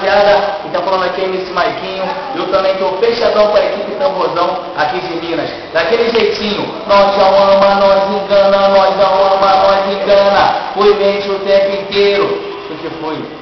rapaziada, que tá falando aqui é MC Maiquinho, eu também tô fechadão com a equipe Tamborzão aqui de Minas, daquele jeitinho, nós não ama, nós engana, nós não ama, nós engana, foi mente o tempo inteiro, o que foi?